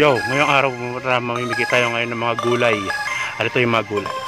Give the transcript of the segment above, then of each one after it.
Yo, ngayong araw mamimigay tayo ngayon ng mga gulay. Ano ito yung mga gulay?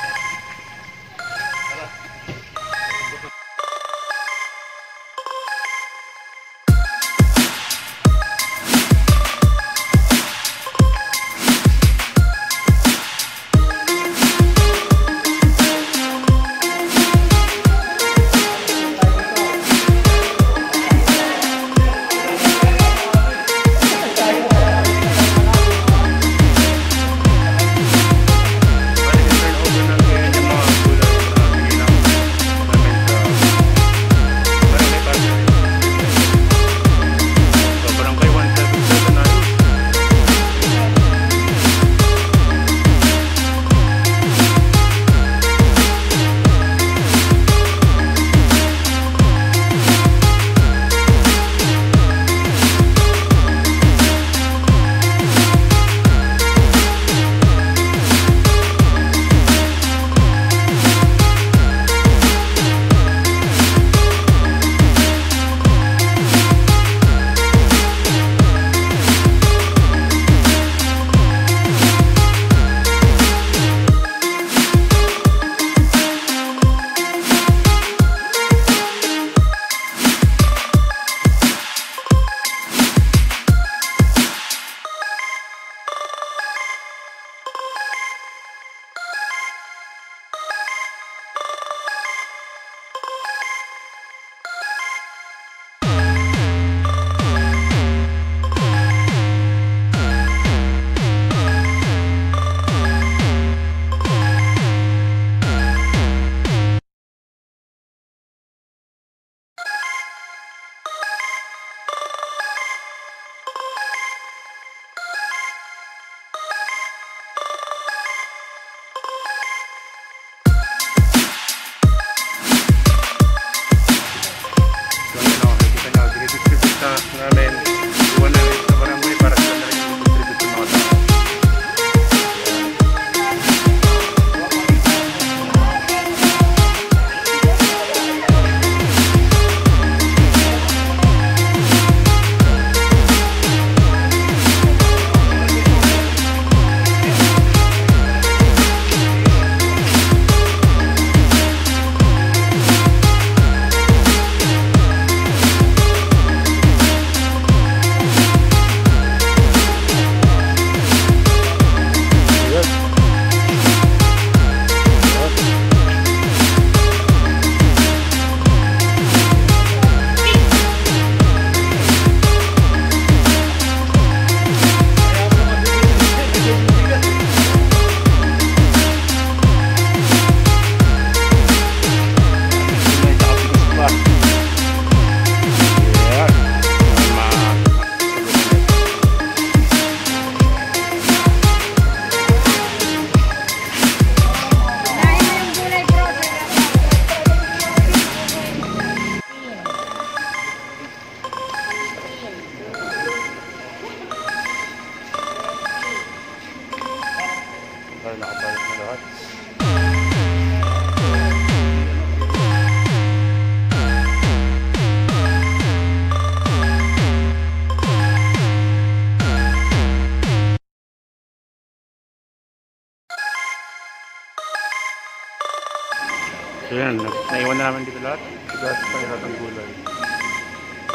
So yan, na- naiwan na namin dito lahat. Bigas pa lahat ang gulay.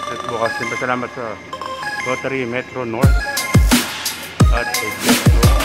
At bukas, siyempre salamat sa Rotary Metro North at Jetro.